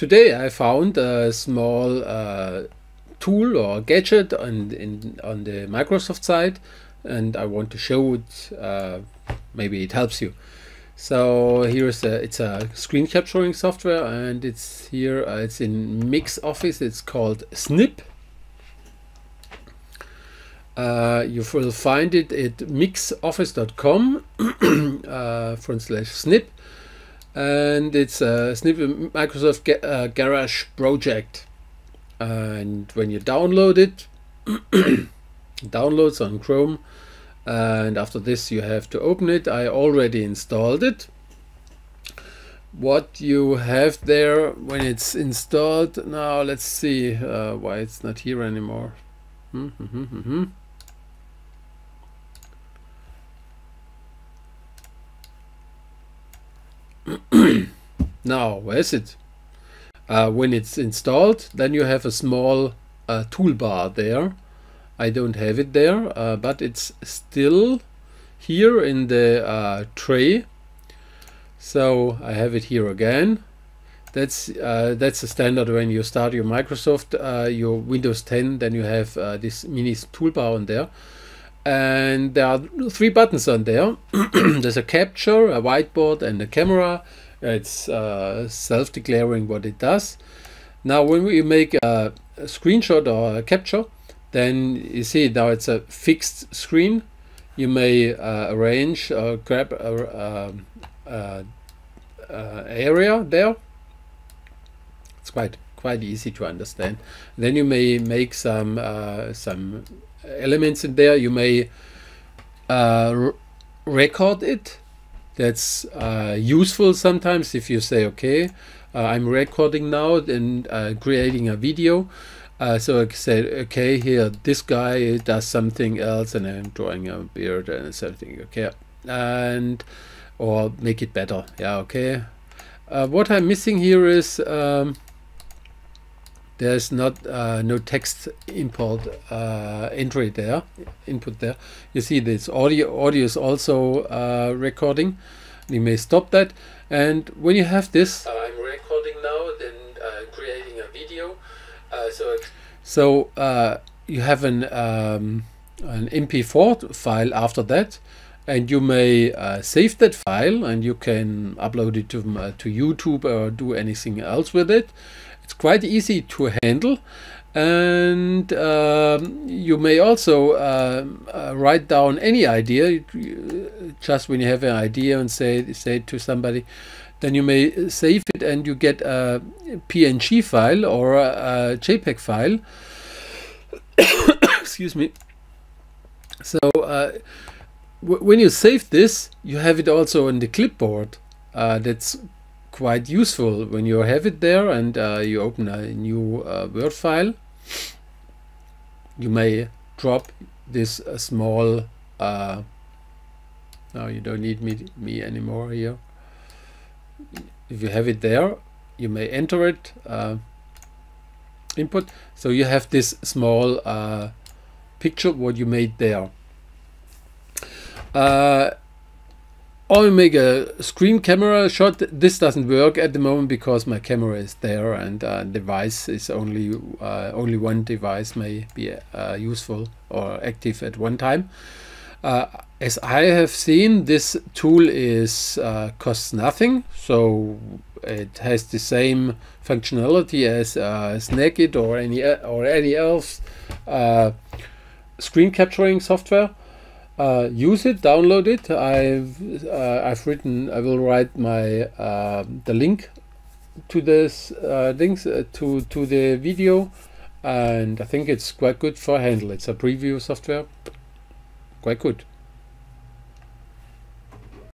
today I found a small uh, tool or gadget on, in, on the Microsoft side and I want to show it, uh, maybe it helps you. So here's a, it's a screen capturing software and it's here, uh, it's in Mix Office, it's called Snip. Uh, you will find it at mixoffice.com uh, front slash snip and it's a snip Microsoft Ga uh, Garage project. And when you download it downloads on Chrome. And after this you have to open it. I already installed it. What you have there when it's installed now let's see uh, why it's not here anymore. Mm -hmm, mm -hmm. Now where is it? Uh, when it's installed then you have a small uh, toolbar there. I don't have it there uh, but it's still here in the uh, tray. So I have it here again. That's uh, that's the standard when you start your Microsoft uh, your Windows 10 then you have this mini toolbar on there. And there are three buttons on there. There's a capture a whiteboard and a camera it's uh, self-declaring what it does now when we make a, screenshot or a capture then you see now it's a fixed screen you may uh, arrange or grab a, a, a, area there it's quite quite easy to understand then you may make some uh, some elements in there. You may uh, record it. That's uh, useful sometimes if you say, okay, uh, I'm recording now and uh, creating a video. Uh, so I say, okay, here, this guy does something else and I'm drawing a beard and something, okay. And, or make it better, yeah, okay. Uh, what I'm missing here is, um, there's not uh, no text import uh, entry there input there. You see this audio audio is also uh, recording. You may stop that. And when you have this uh, I'm recording now then uh, creating a video. Uh, so so you have an um, an mp4 file after that and you may save that file and you can upload it to, to YouTube or do anything else with it it's quite easy to handle. And um, you may also uh, uh, write down any idea. Just when you have an idea and say say it to somebody then you may save it and you get a png file or a, a jpeg file. Excuse me. So uh, when you save this you have it also on the clipboard. Uh, that's quite useful when you have it there and uh, you open a new uh, Word file. You may drop this uh, small. Uh, no, you don't need me me anymore here. If you have it there, you may enter it. Uh, input. So you have this small uh, picture what you made there. Uh, or make a screen camera shot. This doesn't work at the moment because my camera is there and uh, device is only uh, only one device may be uh, useful or active at one time. Uh, as I have seen, this tool is uh, costs nothing, so it has the same functionality as uh, Snagit or any or any else screen capturing software uh, use it, download it. I've uh, I've written. I will write my uh, the link to this uh, links uh, to to the video, and I think it's quite good for handle. It's a preview software. Quite good.